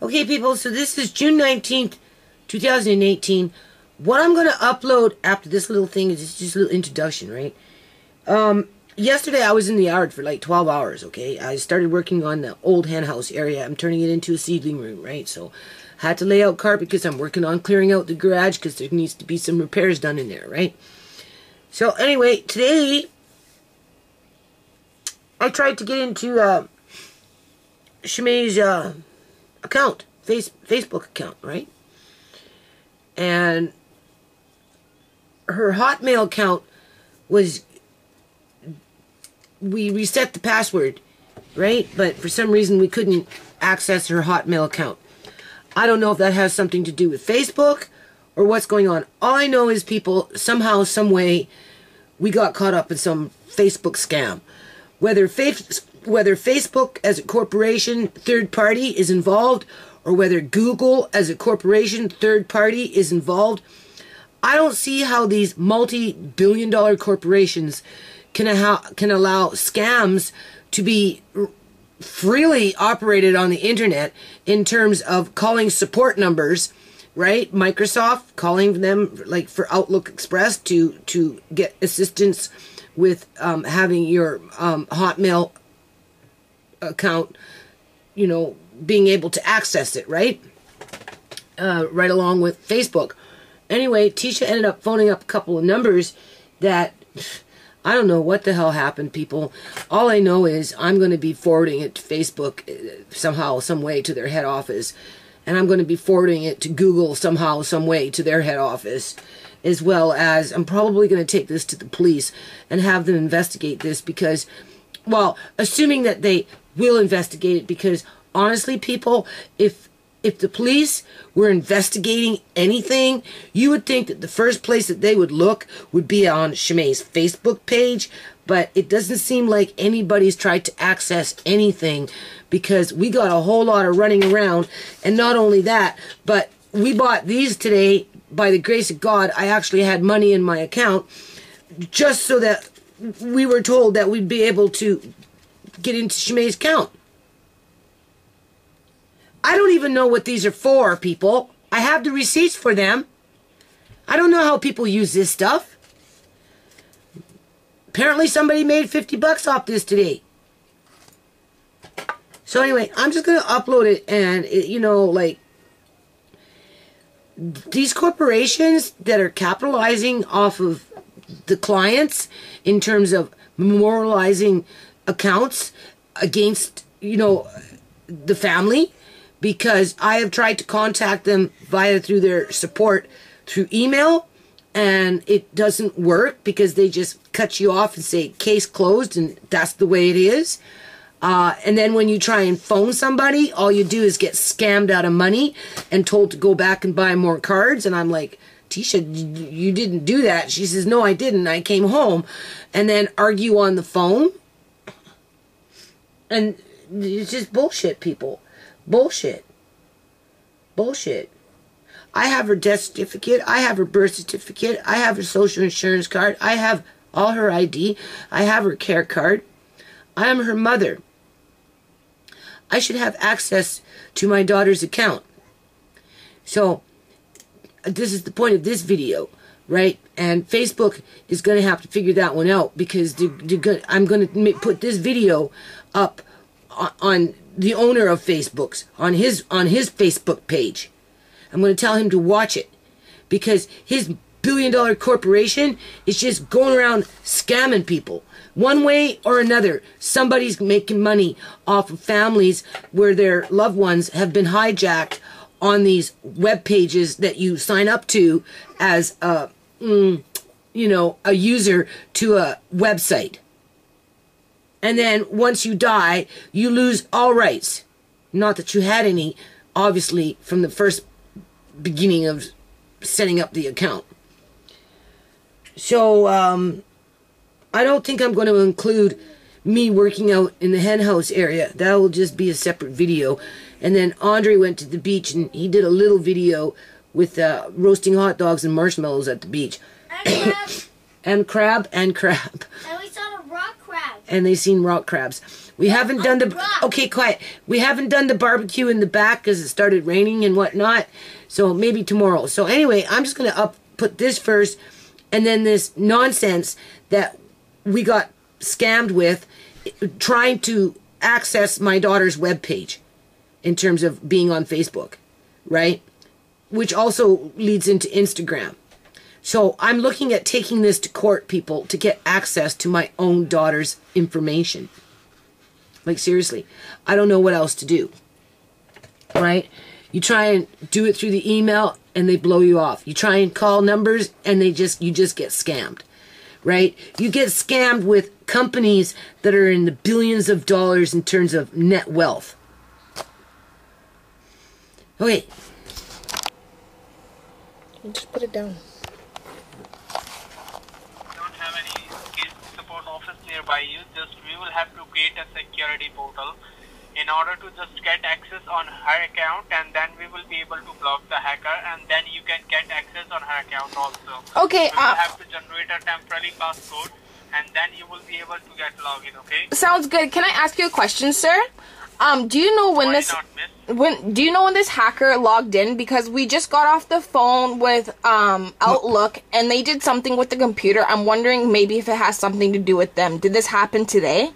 Okay, people, so this is June 19th, 2018. What I'm going to upload after this little thing is just, a little introduction, right? Um, yesterday I was in the yard for like 12 hours, okay? I started working on the old hen house area. I'm turning it into a seedling room, right? So I had to lay out carpet because I'm working on clearing out the garage because there needs to be some repairs done in there, right? So anyway, today I tried to get into uh, ShaMay's uh, account, face Facebook account, right? And her Hotmail account was we reset the password, right? But for some reason we couldn't access her Hotmail account. I don't know if that has something to do with Facebook or what's going on. All I know is people somehow, some way, we got caught up in some Facebook scam. Whether face, whether Facebook as a corporation, third party is involved, or whether Google as a corporation, third party is involved, I don't see how these multi-billion dollar corporations can, can allow scams to be freely operated on the internet in terms of calling support numbers right? Microsoft calling them like for outlook express to to get assistance with um, having your um, hotmail account you know being able to access it right uh, right along with facebook anyway tisha ended up phoning up a couple of numbers that I don't know what the hell happened, people. All I know is I'm going to be forwarding it to Facebook uh, somehow, some way to their head office. And I'm going to be forwarding it to Google somehow, some way to their head office. As well as I'm probably going to take this to the police and have them investigate this because, well, assuming that they will investigate it because honestly, people, if if the police were investigating anything, you would think that the first place that they would look would be on ShaMay's Facebook page, but it doesn't seem like anybody's tried to access anything because we got a whole lot of running around. And not only that, but we bought these today by the grace of God. I actually had money in my account just so that we were told that we'd be able to get into ShaMay's account. I don't even know what these are for, people. I have the receipts for them. I don't know how people use this stuff. Apparently somebody made 50 bucks off this today. So anyway, I'm just going to upload it and, it, you know, like, these corporations that are capitalizing off of the clients in terms of memorializing accounts against, you know, the family because I have tried to contact them via through their support through email and it doesn't work because they just cut you off and say case closed and that's the way it is. Uh, and then when you try and phone somebody, all you do is get scammed out of money and told to go back and buy more cards. And I'm like, Tisha, you didn't do that. She says, no, I didn't. I came home and then argue on the phone. And it's just bullshit, people. Bullshit. Bullshit. I have her death certificate. I have her birth certificate. I have her social insurance card. I have all her ID. I have her care card. I am her mother. I should have access to my daughter's account. So, this is the point of this video, right? And Facebook is going to have to figure that one out because they're, they're I'm going to put this video up on the owner of Facebook's on his on his Facebook page. I'm going to tell him to watch it because his billion dollar corporation is just going around scamming people. One way or another, somebody's making money off of families where their loved ones have been hijacked on these web pages that you sign up to as a, mm, you know, a user to a website. And then once you die, you lose all rights. Not that you had any, obviously, from the first beginning of setting up the account. So, um, I don't think I'm going to include me working out in the hen house area. That will just be a separate video. And then Andre went to the beach and he did a little video with uh, roasting hot dogs and marshmallows at the beach. And crab. and crab and crab. And we saw the rock crab. And they seen rock crabs. We haven't done the oh, okay, quiet. We haven't done the barbecue in the back because it started raining and whatnot. So maybe tomorrow. So anyway, I'm just gonna up put this first, and then this nonsense that we got scammed with, trying to access my daughter's web page, in terms of being on Facebook, right? Which also leads into Instagram. So I'm looking at taking this to court, people, to get access to my own daughter's information. Like, seriously, I don't know what else to do. Right? You try and do it through the email and they blow you off. You try and call numbers and they just, you just get scammed. Right? You get scammed with companies that are in the billions of dollars in terms of net wealth. Okay. Just put it down. don't have any case support nearby you, just we will have to create a security portal in order to just get access on her account and then we will be able to block the hacker and then you can get access on her account also. Okay, We will uh, have to generate a temporary passcode and then you will be able to get login, okay? sounds good. Can I ask you a question, sir? Um, do you know when Why this when do you know when this hacker logged in? Because we just got off the phone with um Outlook and they did something with the computer. I'm wondering maybe if it has something to do with them. Did this happen today?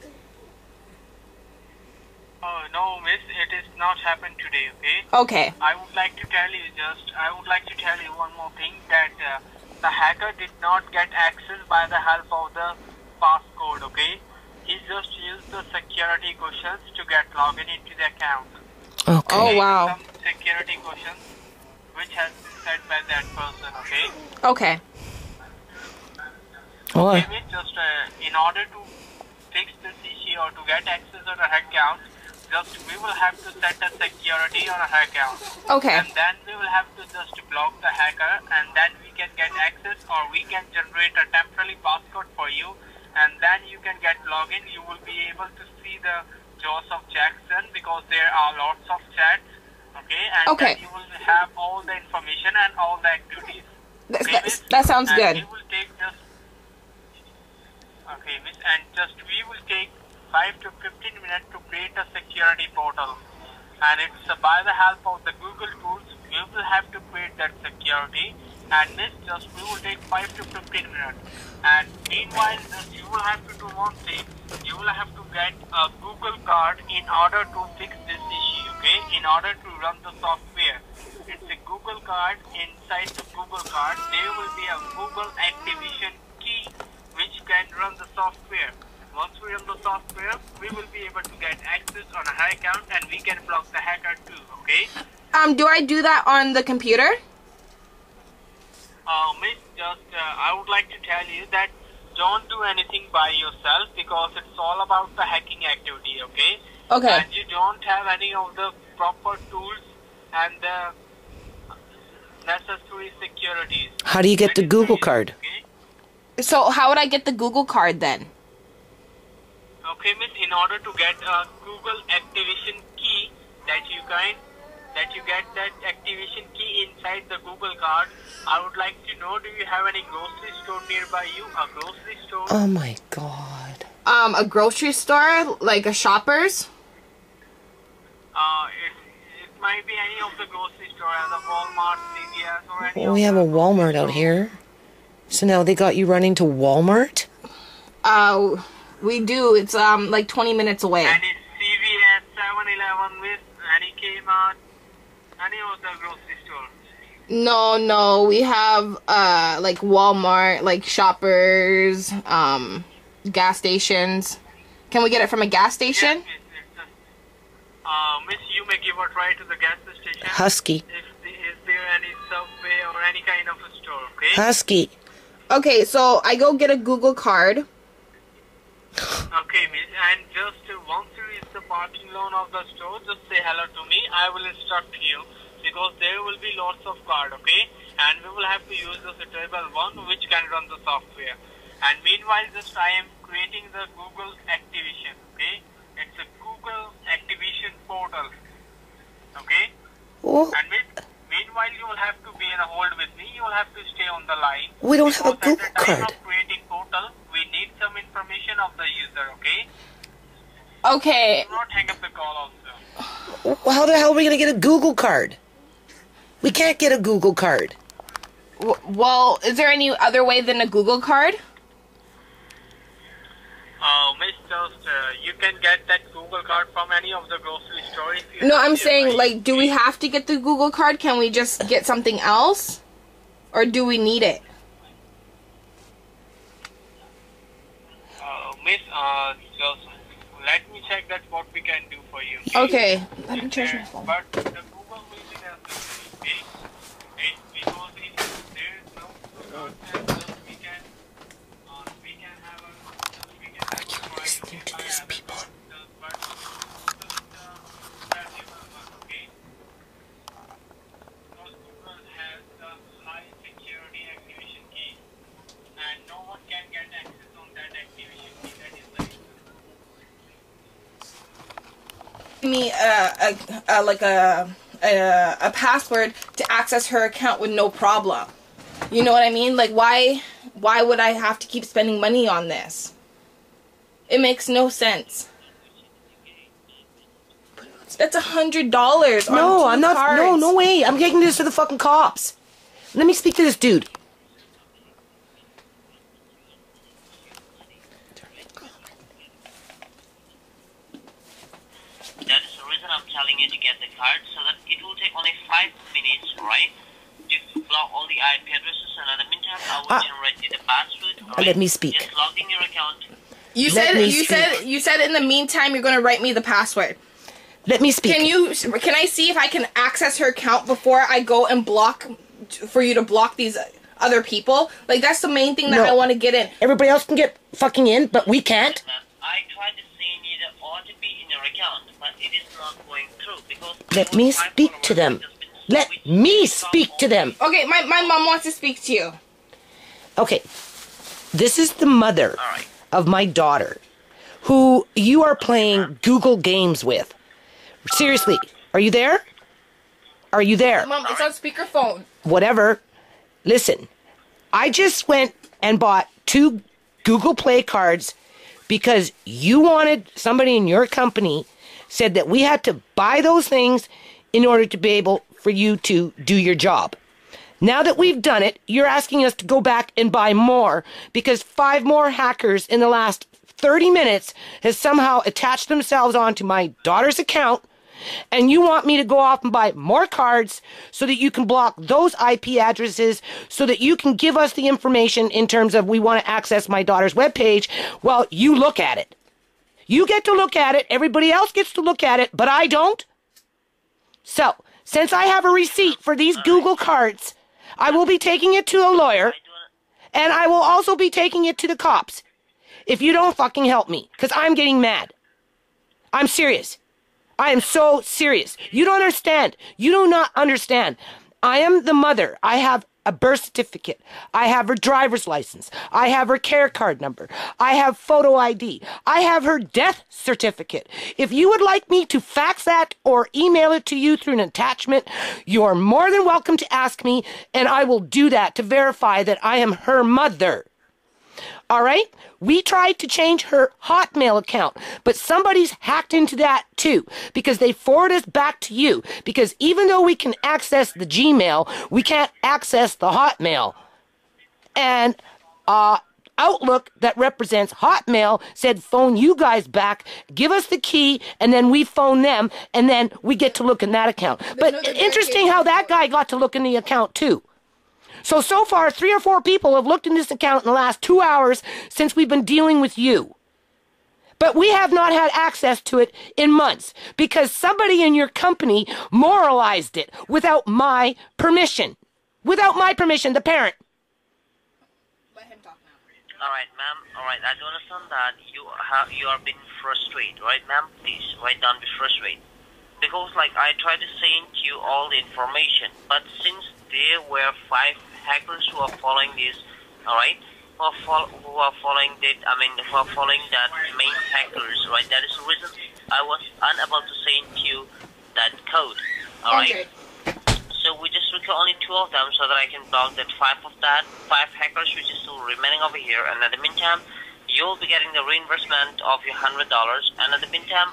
Oh, no, miss, it is not happened today, okay? Okay. I would like to tell you just, I would like to tell you one more thing that uh, the hacker did not get access by the help of the passcode, okay? He just used the security questions to get logged into the account. Okay. Oh wow. Some security questions which has been said by that person, okay? Okay. Oh, Maybe just uh, in order to fix this issue or to get access on her account, just we will have to set a security on her account. Okay. And then we will have to just block the hacker and then we can get access or we can generate a temporary passcode for you and then you can get login. You will be able to see the jaws of Jackson because there are lots of chats. Okay. And Okay. then you will have all the information and all the activities. That, Okay, that sounds and good. We will take just okay, miss, and just we will take five to fifteen minutes to create a security portal, and it's uh, by the help of the Google tools we will have to create that security. And miss, just we will take five to fifteen minutes. And meanwhile, you will have to do one thing. You will have to get a Google card in order to fix this issue. Okay, in order to run the software. It's a Google card. Inside the Google card, there will be a Google activation key which can run the software. Once we run the software, we will be able to get access on a hack account and we can block the hacker too, okay? Um, do I do that on the computer? Uh, just uh, I would like to tell you that don't do anything by yourself because it's all about the hacking activity, okay? Okay. And you don't have any of the proper tools and the necessary securities. How do you get the Google card? Okay? So how would I get the Google card then? Okay, miss, in order to get a Google activation key that you can that you get that activation key inside the Google card, I would like to know do you have any grocery store nearby you? A grocery store? Oh my god. Um, a grocery store, like a Shoppers. Uh, it, it might be any of the grocery store as a Walmart, CVS or any Well, we have a Walmart out here. So now they got you running to Walmart? Uh, we do. It's um like 20 minutes away. And it's CVS, 7-Eleven, with any Kmart, any of the grocery stores. No, no, we have uh like Walmart, like Shoppers, um, gas stations. Can we get it from a gas station? Yes, miss, it's uh, miss, you may give a try to the gas station. Husky. If the, is there any subway or any kind of a store, okay? Husky. Okay, so I go get a Google card. Okay, miss, and just uh, once you reach the parking lot of the store, just say hello to me. I will instruct you because there will be lots of card, okay? And we will have to use the suitable one which can run the software. And meanwhile, just I am creating the Google activation, okay? It's a Google activation portal, okay? Oh, And meanwhile, you will have to be in a hold with me. You will have to stay on the line. we don't have a Google card. of creating portal, we need some information of the user, okay? Okay. Do not hang up the call also. Well, how the hell are we gonna get a Google card? We can't get a Google card. W- well, is there any other way than a Google card? Uh, Miss Just, uh, you can get that Google card from any of the grocery stores. No, I'm saying nearby. like, do we have to get the Google card? Can we just get something else, or do we need it? Uh, Miss, uh, just let me check that what we can do for you. Okay. Let me charge my phone. But the Google vision has to be big. It, because if there is no Google card, then just we can, uh, we can have a, we can have a listening to these Wi-Fi people? but, but just, uh, valuable one, okay? Because Google has the high security activation key, and no one can get access on that activation key. That is the reason. Give me a, a, a like a, a a password to access her account with no problem. You know what I mean? Like why why would I have to keep spending money on this? It makes no sense. That's a hundred dollars. No, I'm not. No, no way. I'm taking this to the fucking cops. Let me speak to this dude. That is the reason I'm telling you to get the card so that it will take only five minutes, right? To block all the IP addresses and in the meantime I will Ah. generate you the password. alright? Let me speak. Just log in your account. You Let said me you speak. said you said in the meantime you're gonna write me the password. Let me speak. Can you can I see if I can access her account before I go and block for you to block these other people? Like that's the main thing that No. I want to get in. Everybody else can get fucking in, but we can't. I tried to send you the OTP in your account, but it is not going through because Let me speak to them. Let me speak to them. Okay, my, my mom wants to speak to you. Okay. This is the mother Alright. of my daughter who you are playing Google games with. Seriously, are you there? Are you there? Mom, it's on speakerphone. whatever. Listen, I just went and bought two Google Play cards because you wanted somebody in your company said that we had to buy those things in order to be able for you to do your job. Now that we've done it, you're asking us to go back and buy more because five more hackers in the last 30 minutes has somehow attached themselves onto my daughter's account and you want me to go off and buy more cards so that you can block those IP addresses so that you can give us the information in terms of we want to access my daughter's webpage. Well, you look at it. You get to look at it. Everybody else gets to look at it, but I don't. So, since I have a receipt for these Google cards, I will be taking it to a lawyer and I will also be taking it to the cops if you don't fucking help me because I'm getting mad. I'm serious. I am so serious. You don't understand. You do not understand. I am the mother. I have a birth certificate. I have her driver's license. I have her care card number. I have photo ID. I have her death certificate. If you would like me to fax that or email it to you through an attachment, you are more than welcome to ask me, and I will do that to verify that I am her mother. All right? We tried to change her Hotmail account, but somebody's hacked into that too because they forward us back to you. Because even though we can access the Gmail, we can't access the Hotmail. And uh, Outlook that represents Hotmail said phone you guys back, give us the key, and then we phone them, and then we get to look in that account. But interesting how that guy got to look in the account too. So, so far, three or four people have looked in this account in the last two hours since we've been dealing with you. But we have not had access to it in months because somebody in your company moralized it without my permission. Without my permission, the parent. Let him talk now. All right, ma'am. All right, I do understand that you have you are being frustrated, right, ma'am? Please, write down be frustrated. Because, like, I tried to send you all the information, but since there were five hackers who are following this, all right, who are, fol- who are following that, I mean, who are following that main hackers, right? That is the reason I was unable to send you that code, all right? Okay. So we just recall only two of them so that I can block that five of that five hackers which is still remaining over here. And in the meantime, you'll be getting the reimbursement of your hundred dollars, and at the meantime,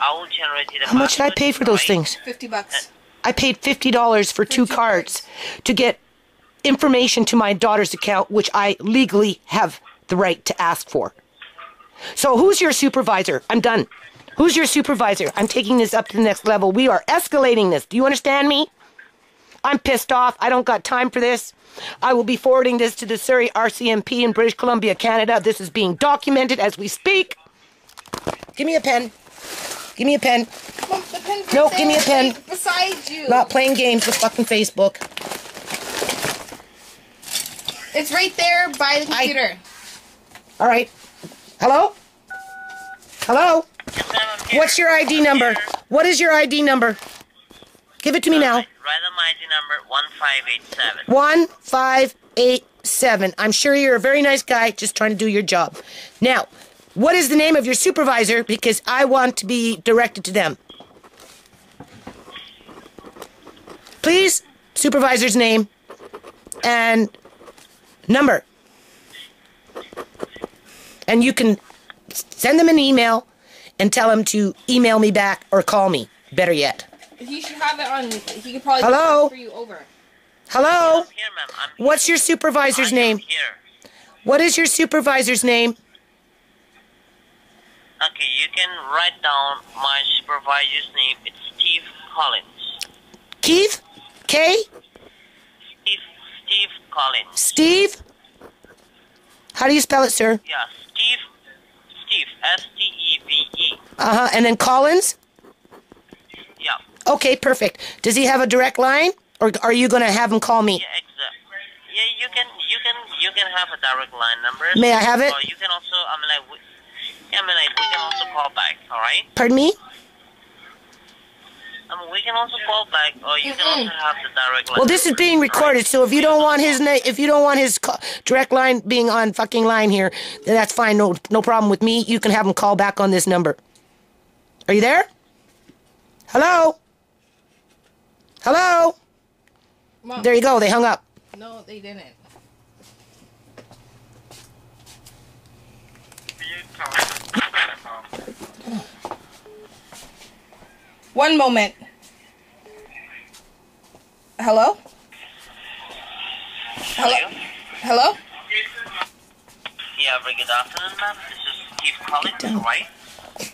I will generate you the How much did I pay for those right? things? Fifty bucks. I paid fifty dollars for two two cards to get information to my daughter's account, which I legally have the right to ask for. So who's your supervisor? I'm done. Who's your supervisor? I'm taking this up to the next level. We are escalating this. Do you understand me? I'm pissed off. I don't got time for this. I will be forwarding this to the Surrey RCMP in British Columbia, Canada. This is being documented as we speak. Give me a pen. Give me a pen. Pen's No, give me a pen. Beside you. Not playing games with fucking Facebook. It's right there by the I- computer. All right. Hello? Hello? Yes, here. What's your ID number? What is your ID number? Give it to me uh, now. Right, Rather my ID number one five eight seven. 1587. I'm sure you're a very nice guy just trying to do your job. Now, what is the name of your supervisor? Because I want to be directed to them. Please, supervisor's name and number. And you can send them an email and tell them to email me back or call me. Better yet. He should have it on. He could probably Hello? transfer you over. Hello? I'm here, ma'am. I'm here. What's your supervisor's I name? Here. What is your supervisor's name? Okay, you can write down my supervisor's name. It's Steve Collins. Keith? K? Steve Collins. Steve? How do you spell it, sir? Yeah, Steve. Steve. S T E V E. Uh huh. And then Collins? Yeah. Okay, perfect. Does he have a direct line? Or are you going to have him call me? Yeah, exactly. Yeah, you can you can you can have a direct line number. May I have it? Or you can also I mean like we, I mean like we can also call back. All right. Pardon me? I mean we can also call back, or you can also have the direct line. Well, this is being recorded, so if you don't want his na- if you don't want his ca- direct line being on fucking line here, then that's fine. No, no problem with me. You can have him call back on this number. Are you there? Hello? Hello? Mom, There you go. They hung up. no, they didn't. One moment. Hello? Hello? Hello? Yeah, very good afternoon, ma'am. This is Steve Collins, all right?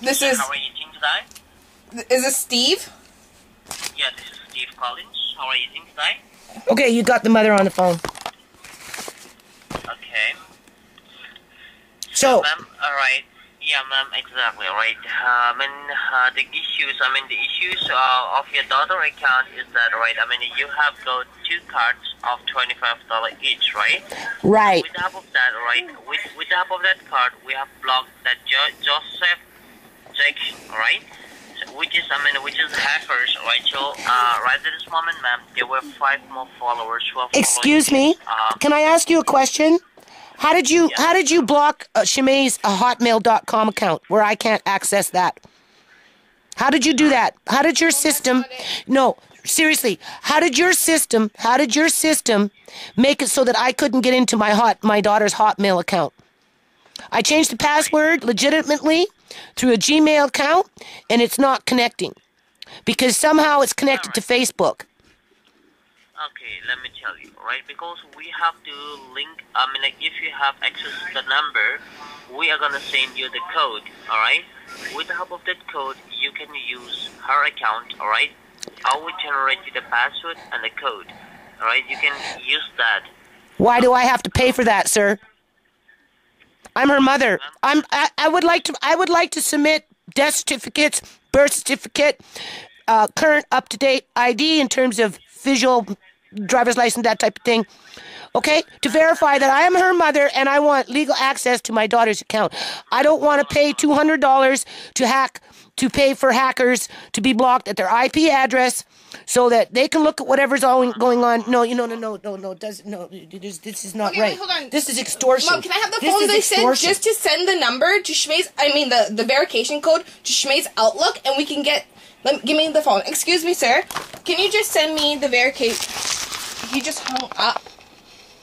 This is How are you doing today? is this Steve? Yeah, this is Steve Collins. How are you doing today? Okay, you got the mother on the phone. Okay. So, Ma'am, all right. Yeah, ma'am, exactly, right. Uh, I mean, uh, the issues, I mean, the issues uh, of your daughter account is that, right, I mean, you have got two cards of $25 each, right? right. With the help of that, right, with, with the help of that card, we have blocked that jo- Joseph Jackson, right? So, which is, I mean, which is hackers, right? So, uh, right at this moment, ma'am, there were five more followers who are Excuse me. Uh, Can I ask you a question? How did you Yeah. how did you block uh, ShaMay's uh, hotmail.com account where I can't access that? How did you do that? How did your system. No, seriously. How did your system how did your system make it so that I couldn't get into my hot my daughter's hotmail account? I changed the password legitimately through a Gmail account and it's not connecting. Because somehow it's connected to Facebook. Okay, let me tell you, right? Because we have to link. I mean, like, if you have access to the number, we are gonna send you the code. All right. With the help of that code, you can use her account. All right. I will generate you the password and the code. All right. You can use that. Why do I have to pay for that, sir? I'm her mother. I'm. I, I would like to. I would like to submit death certificates, birth certificate, uh, current up to date ID in terms of visual driver's license, that type of thing. Okay, to verify that I am her mother and I want legal access to my daughter's account. I don't want to pay two hundred dollars to hack to pay for hackers to be blocked at their IP address so that they can look at whatever's all going on. No, you know, no, no, no, no. Does no. This, this is not Okay, right. wait, hold on. This is extortion. Mom, can I have the This phone they sent just to send the number to ShaMay's? I mean the the verification code to ShaMay's Outlook, and we can get. Let give me the phone. Excuse me, sir. Can you just send me the verification? He just hung up.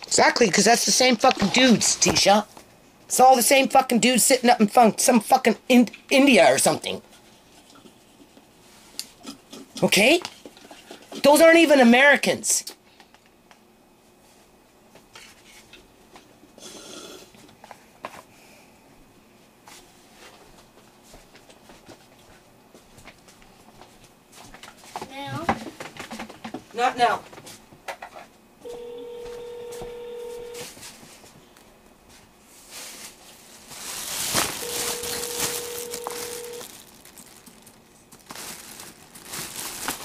Exactly, because that's the same fucking dudes, Tisha. It's all the same fucking dude sitting up in fun- some fucking in- India or something. Okay? Those aren't even Americans. Not now.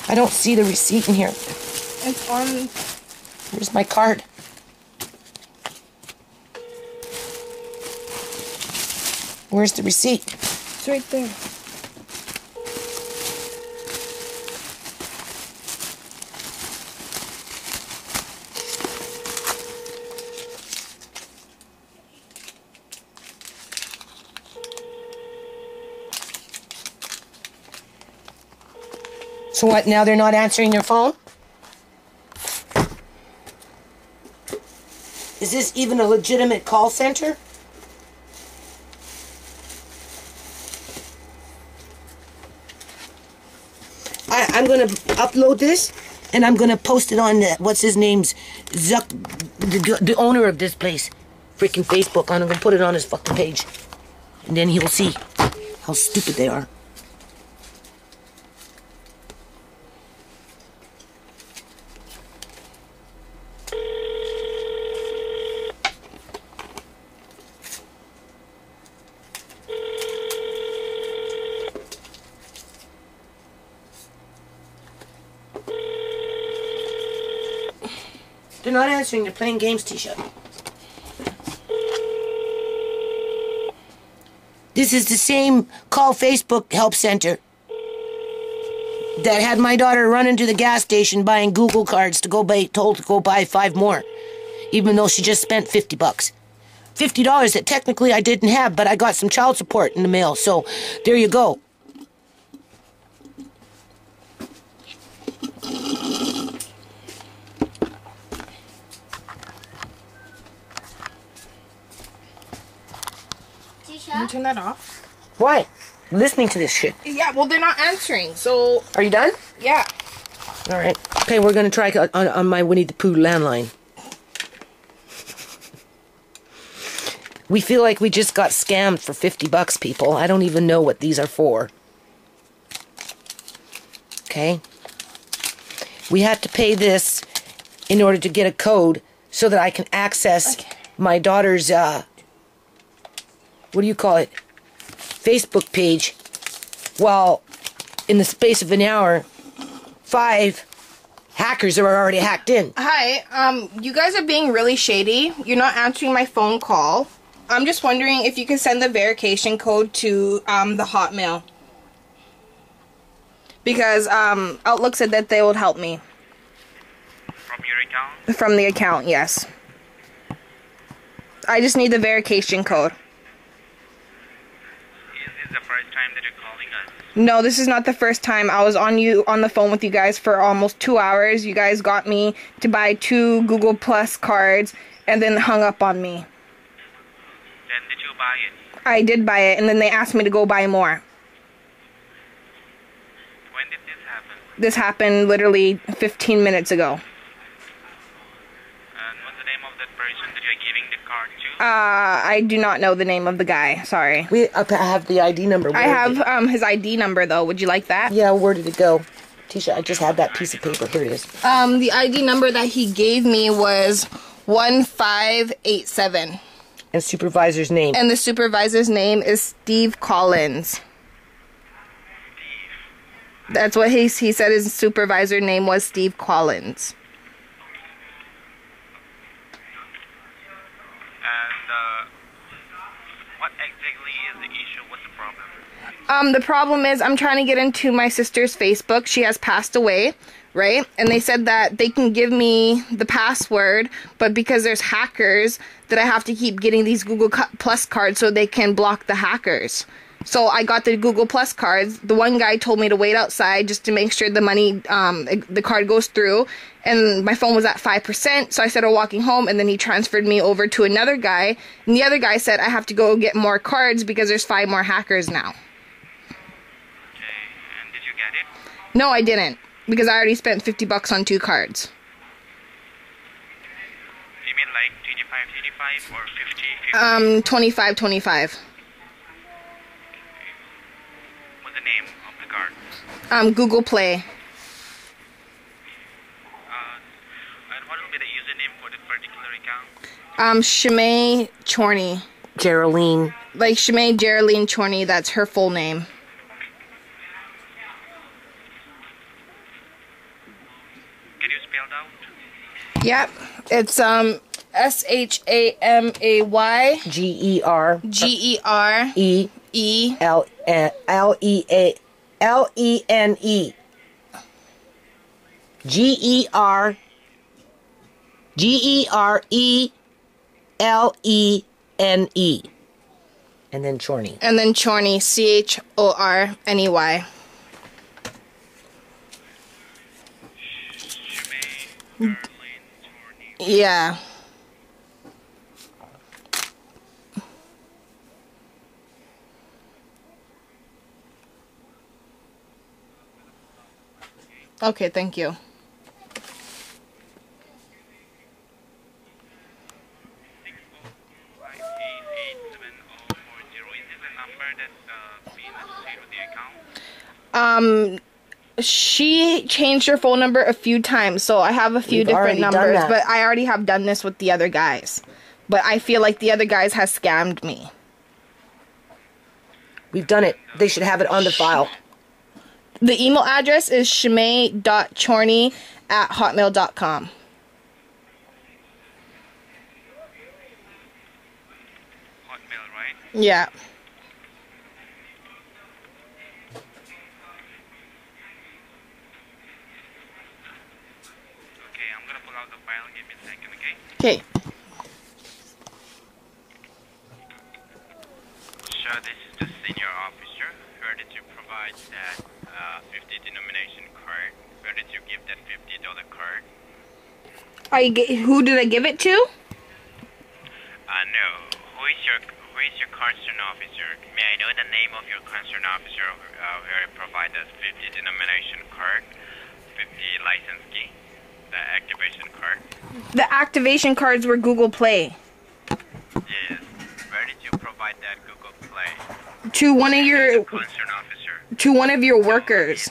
I don't see the receipt in here. It's on. Here's my card. Where's the receipt? It's right there. So what, now they're not answering their phone? Is this even a legitimate call center? I, I'm gonna upload this and I'm gonna post it on the, what's his name's Zuck, the, the owner of this place, freaking Facebook. I'm gonna put it on his fucking page, and then he'll see how stupid they are. They're not answering. They're playing games, Tisha. This is the same call Facebook help center that had my daughter run into the gas station buying Google cards to go buy, told to go buy five more, even though she just spent 50 bucks. $50 that technically I didn't have, but I got some child support in the mail, so there you go. Can you Tisha? turn that off? Why? Listening to this shit. Yeah, well, they're not answering, so Are you done? yeah. All right. Okay, we're gonna try on, on, on my Winnie the Pooh landline. We feel like we just got scammed for 50 bucks, people. I don't even know what these are for. Okay? We have to pay this in order to get a code so that I can access Okay. my daughter's, uh, what do you call it? Facebook page. Well, in the space of an hour, five hackers are already hacked in. Hi, um, you guys are being really shady. You're not answering my phone call. I'm just wondering if you can send the verification code to um, the Hotmail. Because um, Outlook said that they would help me. From your account? From the account, yes. I just need the verification code. The first time that you're calling us? No, this is not the first time. I was on you on the phone with you guys for almost two hours. You guys got me to buy two Google Plus cards and then hung up on me. Then did you buy it? I did buy it and then they asked me to go buy more. When did this happen? This happened literally 15 minutes ago. And what's the name of that person that you're giving the card to? Uh, I do not know the name of the guy. Sorry. We I have the ID number. I have it? um his ID number though. Would you like that? Yeah, where did it go? Tisha, I just had that piece of paper. Here it is. Um, the ID number that he gave me was 1587. And supervisor's name. And the supervisor's name is Steve Collins. That's what he he said his supervisor name was Steve Collins. And uh, what exactly is the issue? What's the problem? Um, the problem is I'm trying to get into my sister's Facebook. She has passed away, right? And they said that they can give me the password, but because there's hackers, that I have to keep getting these Google Plus cards so they can block the hackers. So I got the Google Plus cards. The one guy told me to wait outside just to make sure the money, um, the card goes through. And my phone was at 5%. So I started walking home and then he transferred me over to another guy. And the other guy said I have to go get more cards because there's five more hackers now. Okay, and did you get it? No, I didn't. Because I already spent 50 bucks on two cards. You mean like 25, 25 or 50, 50? Um, 25, 25. Um, Google Play. Uh, and what will be the username for this particular account? Um, ShaMay Chorney. Geraldine. Like ShaMay Geraldine Chorney, that's her full name. Can you spell it out? Yep. It's um S H A M A Y G E R G E R E E L L E A L E N E. G E R G E R E L E N E. And then Chorney. and then Chorney C H O R N E Y. Shimei, Darlene, Torney. Yeah. Okay, thank you. 588040. Is this a number that's uh, being associated with thank you. Um she changed her phone number a few times, so I have a few We've different numbers, but I already have done this with the other guys. But I feel like the other guys has scammed me. We've done it. They should have it on the file. The email address is shamay.chorney at hotmail.com. Hotmail, right? Yeah. Okay, I'm gonna pull out the file. Give me a second, okay? Okay. Sure, this is the senior officer. Where did you provide that uh, 50 denomination card? Where did you give that $50 card? I g- who did I give it to? Uh, no. Who is your Who is your concern officer? May I know the name of your concern officer uh, where you provide that 50 denomination card, 50 license key, the activation card? The activation cards were Google Play. Yes. Where did you provide that Google Play? To one of your Concern officer. To one of your workers.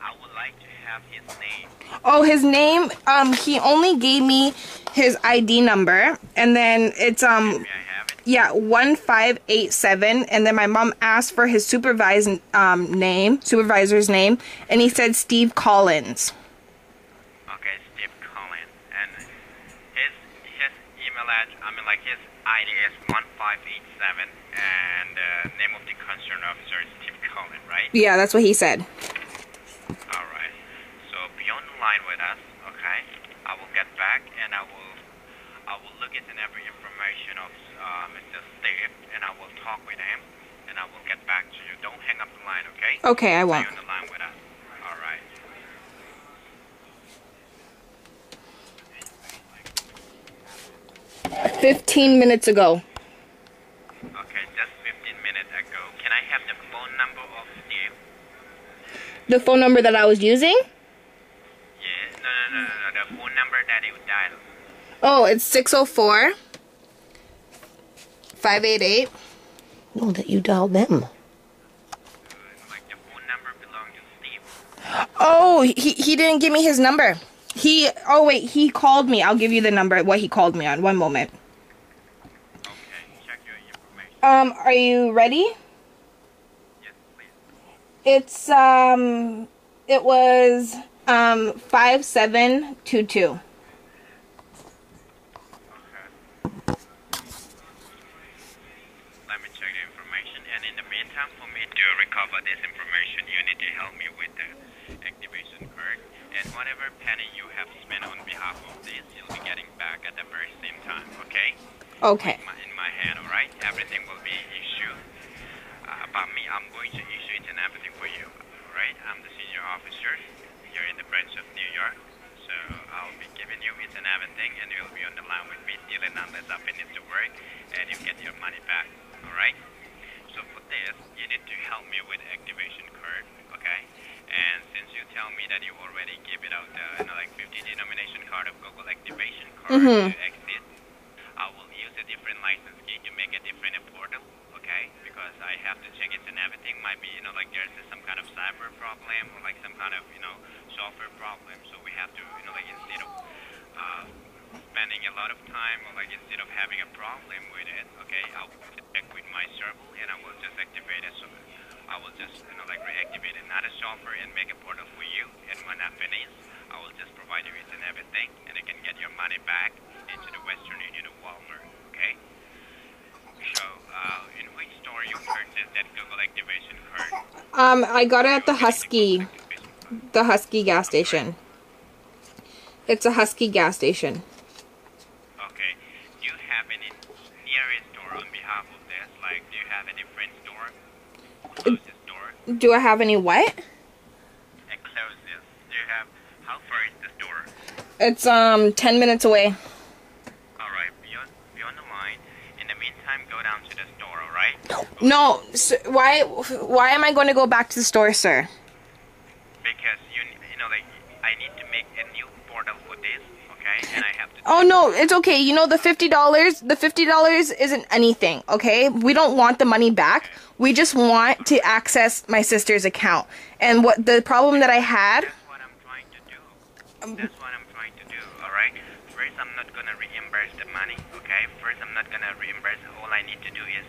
I would like to have his name. Oh, his name um he only gave me his ID number and then it's um May I have it? yeah, 1587 and then my mom asked for his supervisor um name, supervisor's name and he said Steve Collins. Okay, Steve Collins. And his his email address, I mean like his ID is 1587 and uh, name of the concerned officer is Steve Collins, right? Yeah, that's what he said. Alright. So be on the line with us, okay? I will get back and I will I will look at every information of uh, Mr. Steve and I will talk with him and I will get back to you. Don't hang up the line, okay? Okay, I won't. on the line with us. Alright. 15 minutes ago. Okay, just 15 minutes ago. Can I have the phone number of Steve? The phone number that I was using? Yeah, no, no, no, no, no, the phone number that you dialed. Oh, it's 604 588 No, that you dialed them. Like the phone number belonged to Steve. Oh, he he didn't give me his number. He oh wait, he called me. I'll give you the number what he called me on. One moment. Okay, check your information. Um, are you ready? It's um it was um 5722. Let me check the information. And in the meantime, for me to recover this information, you need to help me with the activation card. And whatever penny you have spent on behalf of this, you'll be getting back at the very same time, okay? Okay. My, in my hand, alright? Everything will be issued about me, I'm going to issue it and everything for you. Alright? I'm the senior officer here in the branch of New York. So I'll be giving you it and everything and you'll be on the line with me till and unless I finish the work and you get your money back. Alright? So for this, you need to help me with activation card, okay? And since you tell me that you already gave it out the you know, like 50 denomination card of Google activation card Mhm. to exit, I will use a different license key to make a different portal, okay? Because I have to check it and everything. Might be, you know, like there's some kind of cyber problem or like some kind of, you know, software problem. So we have to, you know, like instead of uh, spending a lot of time or like instead of having a problem with it, okay, I'll check with my server and I will just activate it. So I will just, you know, like reactivate another software and make a portal for you. And when I finish, I will just provide you with and everything, and you can get your money back into the Western Union of Walmart. Okay. So, uh, in which store you purchased that Google activation card? Um, I got it at the Husky, the Husky gas station. It's a Husky gas station. Okay. Do you have any nearest store on behalf of this? Like, do you have a different store? Closest store? Do I have any what? A closest. Do you have, how far is the store? It's um 10 minutes away. Alright, be on, be on the line. In the meantime, go down to the store, alright? No, s why why am I going to go back to the store, sir? Because you, you know, like, I need to make a new portal for this, okay? And I have to. Oh no, it's okay. You know the $50, the $50 isn't anything, okay? We don't want the money back. We just want to access my sister's account. And what the problem that I had That's what I'm trying to do. That's what I'm trying to do, alright? First, I'm not gonna reimburse the money, okay? First, I'm not gonna reimburse. All I need to do is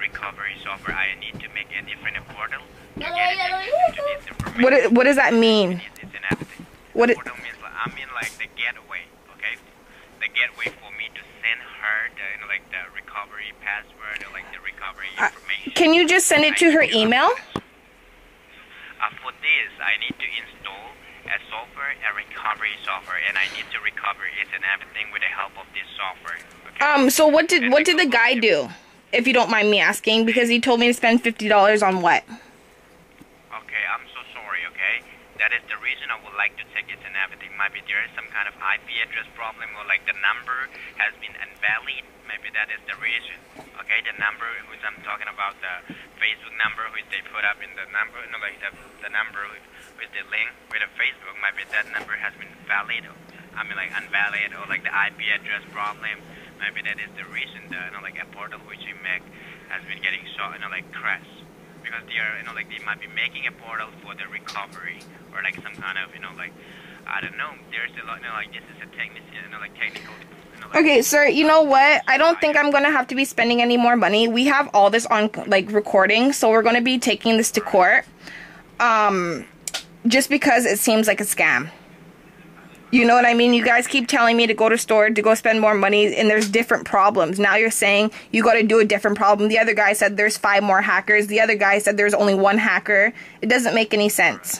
recovery software. I need to make a different portal to get access to this information. what i- what does that mean? It's, it's an everything. What it- portal means like, I mean like the gateway, okay? The gateway for me to send her the, you know, like the recovery password or like the recovery Uh, information. Can you just send it to her email? Uh, for this, I need to install a software, a recovery software, and I need to recover it and everything with the help of this software. Okay? Um so what did what did the guy do? If you don't mind me asking because he told me to spend $50 on what? Okay, I'm so sorry, okay? That is the reason I would like to check it and everything. Maybe there is some kind of IP address problem or like the number has been invalid. Maybe that is the reason. Okay, the number which I'm talking about, the Facebook number which they put up in the number, know, like the, the number with, with the link with the Facebook, maybe that number has been valid. I mean like invalid or like the IP address problem. Maybe that is the reason that you know like a portal which we make has been getting shot, you know, like crashed because they are, you know, like they might be making a portal for the recovery or like some kind of, you know, like I don't know. There's a lot, you know, like this is a technical, you know, like technical. Okay, sir, you know what? I don't think I'm going to have to be spending any more money. We have all this on like recording, so we're going to be taking this to court. Um just because it seems like a scam. You know what I mean? You guys keep telling me to go to store to go spend more money and there's different problems. Now you're saying you got to do a different problem. The other guy said there's five more hackers. The other guy said there's only one hacker. It doesn't make any sense.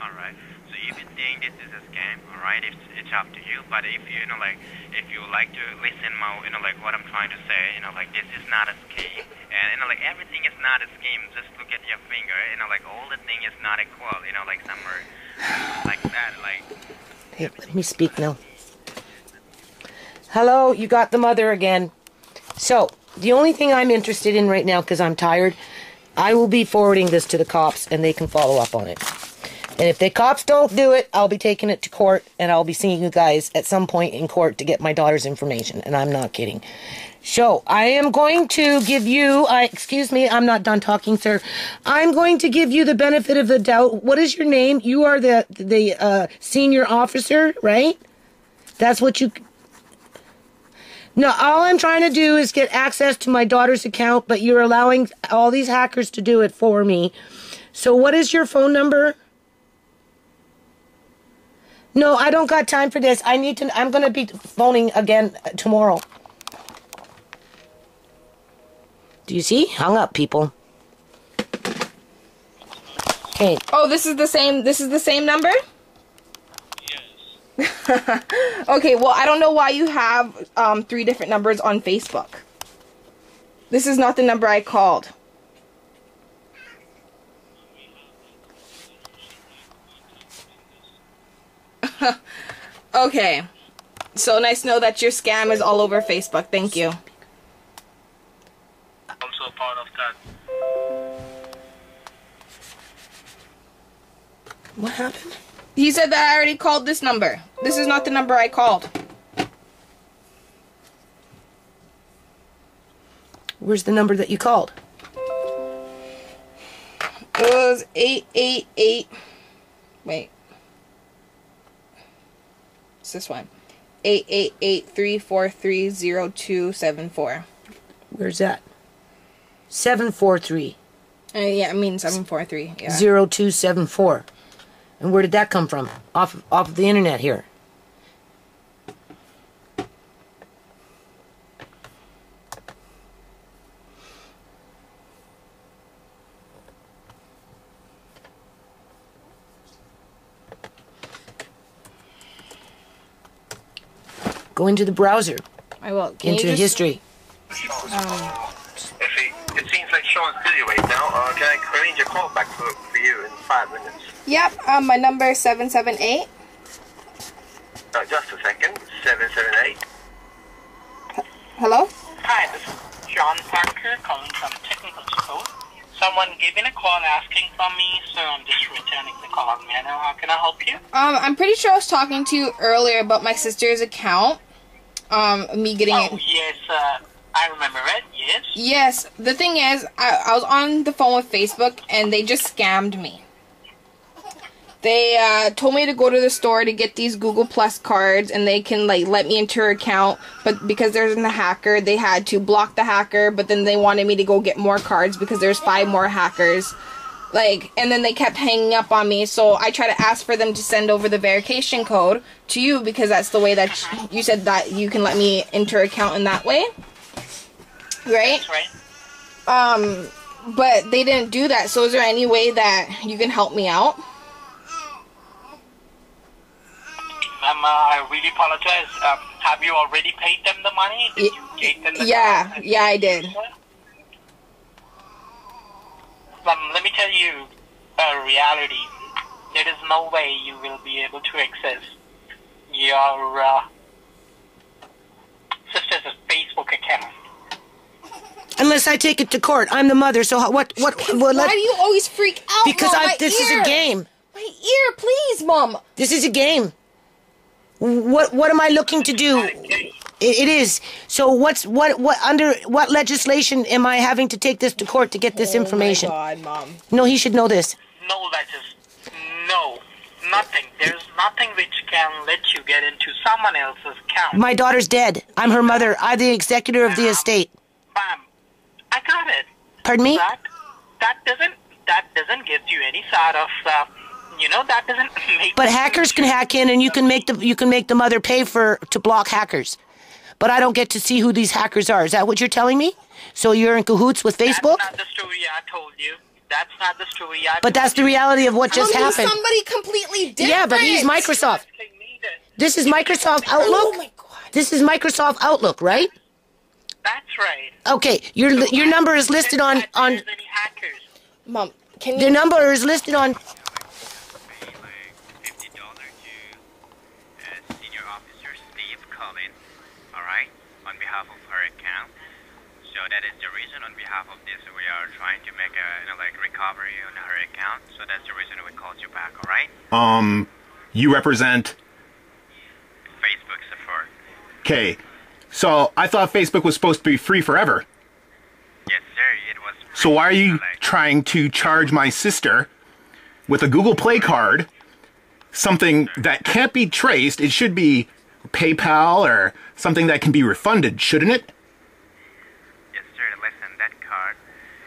All right. So if you think this is a scam, all right, it's it's up to you. But if you, you know, like if you like to listen more, you know, like what I'm trying to say, you know, like this is not a scheme, and you know, like everything is not a scheme. Just look at your finger, you know, like all the thing is not equal, you know, like somewhere like that, like. Hey, let me speak now. Hello, you got the mother again. So, the only thing I'm interested in right now, because I'm tired, I will be forwarding this to the cops and they can follow up on it. And if the cops don't do it, I'll be taking it to court and I'll be seeing you guys at some point in court to get my daughter's information. And I'm not kidding. So, I am going to give you, I, excuse me, I'm not done talking, sir. I'm going to give you the benefit of the doubt. What is your name? You are the, the, uh, senior officer, right? That's what you, no, all I'm trying to do is get access to my daughter's account, but you're allowing all these hackers to do it for me. So, what is your phone number? No, I don't got time for this. I need to, I'm going to be phoning again tomorrow. Do you see? Hung up, people. Okay. Oh, this is the same. This is the same number. Yes. okay. Well, I don't know why you have um, three different numbers on Facebook. This is not the number I called. okay. So nice to know that your scam is all over Facebook. Thank you. Also part of that. What happened? He said that I already called this number. This is not the number I called. Where's the number that you called? It was 888. Wait. It's this one. 888-343-0274. Where's that? 743 Uh, yeah, I mean 743. Yeah. 0274. And where did that come from? Off off of the internet here. Go into the browser, I will. Can into history. If it, it seems like Sean's busy right now, uh, can I arrange a call back for, for you in five minutes? Yep, um, my number is 778. Uh, just a second. 778. Hello? Hi, this is John Parker calling from technical support. Someone gave in a call asking for me, so I'm just returning the call. May I know how can I help you? Um, I'm pretty sure I was talking to you earlier about my sister's account. Um, me getting Oh, it. yes, uh, I remember it, yes. Yes, the thing is, I, I was on the phone with Facebook and they just scammed me. They uh, told me to go to the store to get these Google Plus cards and they can like let me into her account, but because there's a hacker, they had to block the hacker. But then they wanted me to go get more cards because there's five more hackers. Like, and then they kept hanging up on me. So I tried to ask for them to send over the verification code to you because that's the way that you said that you can let me enter account in that way, right? That's right. Um, but they didn't do that. So is there any way that you can help me out? Ma'am, uh, I really apologize. Um, have you already paid them the money? Did you give them the yeah, yeah, I did. Um, let me tell you a reality. There is no way you will be able to access your uh, sister's Facebook account. Unless I take it to court. I'm the mother, so how, what what what Why let, do you always freak out? because Mom? I My this is a game. My ear, please, mom. This is a game. What what am I looking to do? It, it is. So what's what what under what legislation am I having to take this to court to get this oh information? Oh God, mom. No, he should know this. No letters. No. Nothing. There's nothing which can let you get into someone else's account. My daughter's dead. I'm her mother. I'm the executor of the estate. Bam. I got it. Pardon me? That that doesn't that doesn't give you any sort of uh, you know that doesn't make But hackers can hack in, and you can make the you can make the mother pay for to block hackers. But I don't get to see who these hackers are. Is that what you're telling me? So you're in cahoots with Facebook? That's not the story I told you. That's not the story I told But told that's the reality of what just Mom, he's happened. somebody completely different. Yeah, but he's Microsoft. Asking me that- This is Microsoft Outlook. Oh my God. This is Microsoft Outlook, right? That's right. Okay, your your number is listed on on there's hackers. Mom, can the number is listed on like to uh, senior officer Steve Cullen, all right, on behalf of her account. So that is the reason. On behalf of this, we are trying to make a you know like recovery on her account. So that's the reason we called you back, all right? Um, you represent. Facebook support. Okay, so I thought Facebook was supposed to be free forever. Yes, sir. It was. So why are you Like, trying to charge my sister with a Google Play card something that can't be traced? It should be PayPal or something that can be refunded, shouldn't it? Yes, sir. Listen, that card,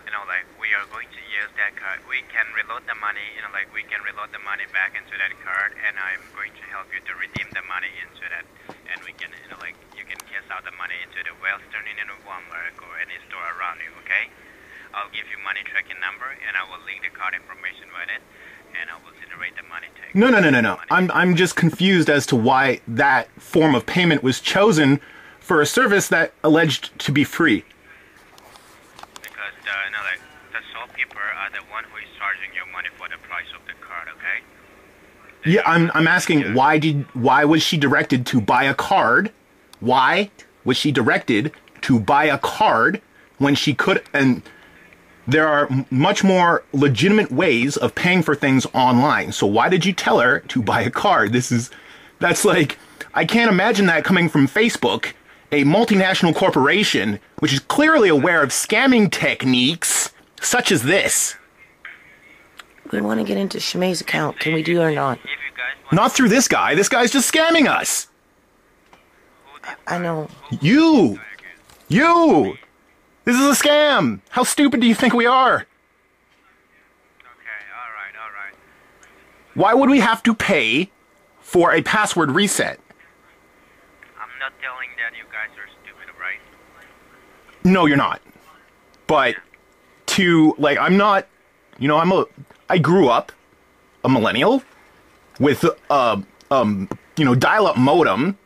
you know, like we are going to use that card. We can reload the money, you know, like we can reload the money back into that card, and I'm going to help you to redeem the money into that, and we can, you know, like you can cash out the money into the Western Union Walmart or any store around you. Okay? I'll give you money tracking number, and I will link the card information with it, and I will generate the money. Take No, no, no, no, no. I'm I'm just confused as to why that form of payment was chosen for a service that alleged to be free. because the, you know, like the shopkeeper are the one who is charging you money for the price of the card. Okay? Yeah, I'm I'm asking why did why was she directed to buy a card? Why was she directed to buy a card when she could and there are much more legitimate ways of paying for things online. So why did you tell her to buy a card? This is that's like I can't imagine that coming from Facebook, a multinational corporation which is clearly aware of scamming techniques such as this. We want to get into ShaMay's account. Can we do or not? If you guys want Not through this guy. This guy's just scamming us. I know. You! You! This is a scam! How stupid do you think we are? Okay, alright, alright. Why would we have to pay for a password reset? I'm not telling that you guys are stupid, right? No, you're not. But to, like, I'm not, you know, I'm a, I grew up a millennial with, uh, um, you know, dial up modem.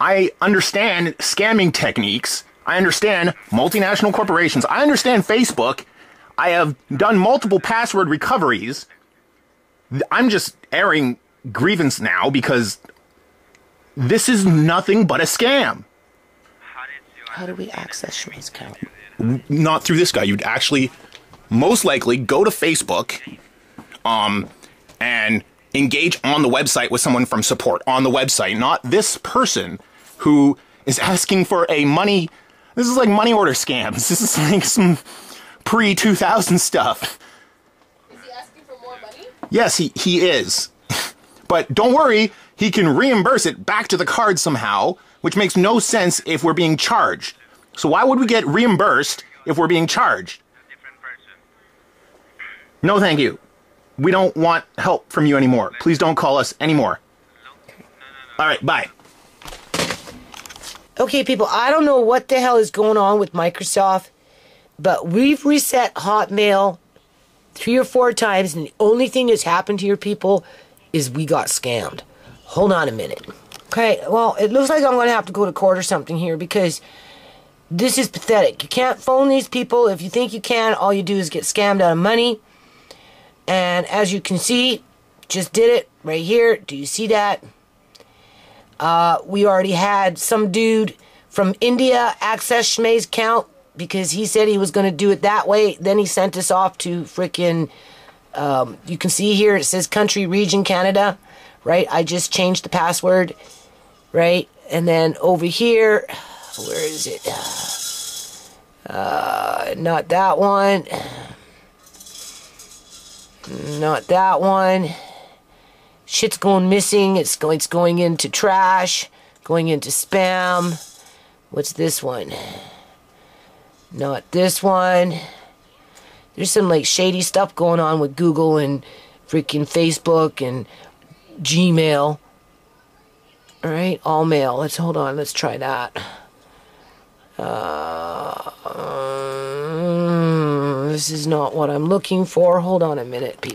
I understand scamming techniques. I understand multinational corporations. I understand Facebook. I have done multiple password recoveries. I'm just airing grievance now because this is nothing but a scam. How did you How do we access ShaMay's account? Not through this guy. You'd actually most likely go to Facebook um and engage on the website with someone from support on the website, not this person who is asking for a money this is like money order scams. This is like some pre 2000 stuff. Is he asking for more money? Yes, he, he is. but don't worry, he can reimburse it back to the card somehow, which makes no sense if we're being charged. So why would we get reimbursed if we're being charged? a different person? No, thank you. We don't want help from you anymore. Please don't call us anymore. All right, bye. Okay, people, I don't know what the hell is going on with Microsoft, but we've reset Hotmail three or four times, and the only thing that's happened to your people is we got scammed. Hold on a minute. Okay, well, it looks like I'm going to have to go to court or something here because this is pathetic. You can't phone these people. If you think you can, all you do is get scammed out of money. And as you can see, just did it right here. Do you see that? Uh, we already had some dude from India access ShaMay's account because he said he was going to do it that way. Then he sent us off to freaking. Um, you can see here it says country, region, Canada, right? I just changed the password, right? And then over here, where is it? Uh, not that one. Not that one shit's going missing. It's going, it's going into trash, going into spam. What's this one? Not this one. There's some like shady stuff going on with Google and freaking Facebook and Gmail. All right, all mail. Let's hold on. Let's try that. Uh, um, this is not what I'm looking for. Hold on a minute, people.